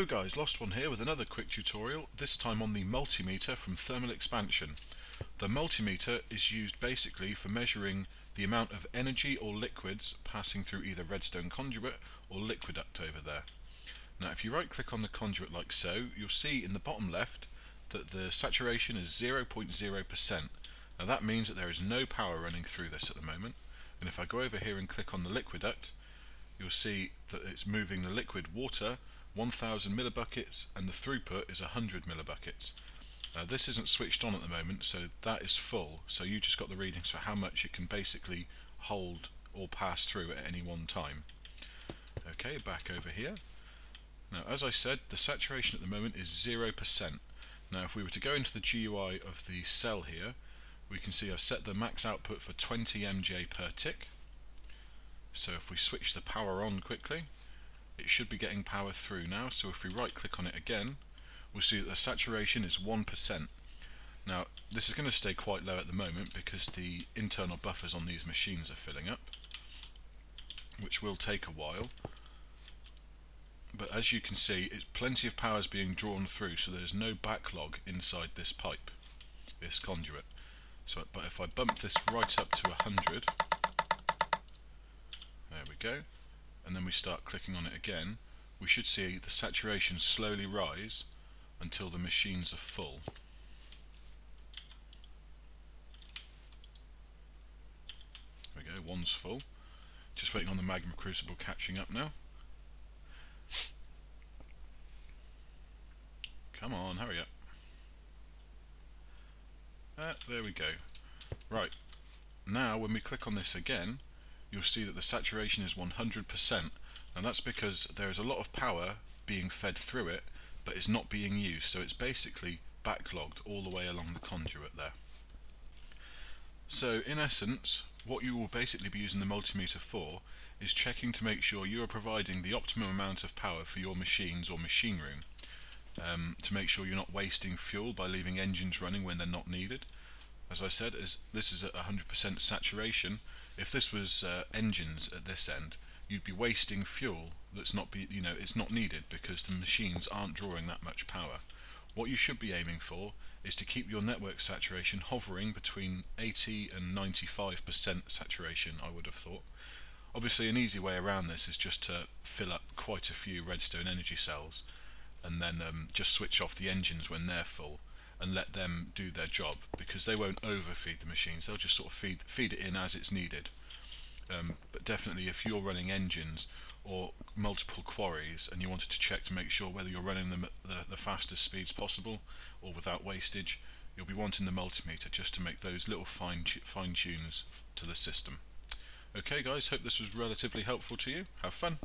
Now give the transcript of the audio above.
Hello guys, Lost One here with another quick tutorial, this time on the multimeter from Thermal Expansion. The multimeter is used basically for measuring the amount of energy or liquids passing through either redstone conduit or liquiduct over there. Now if you right click on the conduit like so, you'll see in the bottom left that the saturation is 0.0%. Now that means that there is no power running through this at the moment. And if I go over here and click on the liquiduct, you'll see that it's moving the liquid water 1000 millibuckets and the throughput is 100 millibuckets. Uh, this isn't switched on at the moment so that is full so you just got the readings for how much it can basically hold or pass through at any one time. Okay back over here. Now as I said the saturation at the moment is 0%. Now if we were to go into the GUI of the cell here we can see I've set the max output for 20 MJ per tick. So if we switch the power on quickly it should be getting power through now so if we right click on it again we'll see that the saturation is 1% now this is going to stay quite low at the moment because the internal buffers on these machines are filling up which will take a while. But as you can see it's plenty of power is being drawn through so there's no backlog inside this pipe this conduit. So but if I bump this right up to 100 there we go and then we start clicking on it again, we should see the saturation slowly rise until the machines are full. There we go, one's full. Just waiting on the magma crucible catching up now. Come on, hurry up. Ah, there we go. Right, now when we click on this again, you'll see that the saturation is 100% and that's because there is a lot of power being fed through it but it's not being used so it's basically backlogged all the way along the conduit there. So in essence what you will basically be using the multimeter for is checking to make sure you are providing the optimum amount of power for your machines or machine room um, to make sure you're not wasting fuel by leaving engines running when they're not needed. As I said, as this is at 100% saturation, if this was uh, engines at this end, you'd be wasting fuel that's not be you know it's not needed because the machines aren't drawing that much power. What you should be aiming for is to keep your network saturation hovering between 80 and 95% saturation, I would have thought. Obviously an easy way around this is just to fill up quite a few redstone energy cells and then um, just switch off the engines when they're full and let them do their job because they won't overfeed the machines. They'll just sort of feed feed it in as it's needed. Um, but definitely, if you're running engines or multiple quarries and you wanted to check to make sure whether you're running them at the, the fastest speeds possible or without wastage, you'll be wanting the multimeter just to make those little fine fine tunes to the system. Okay, guys, hope this was relatively helpful to you. Have fun.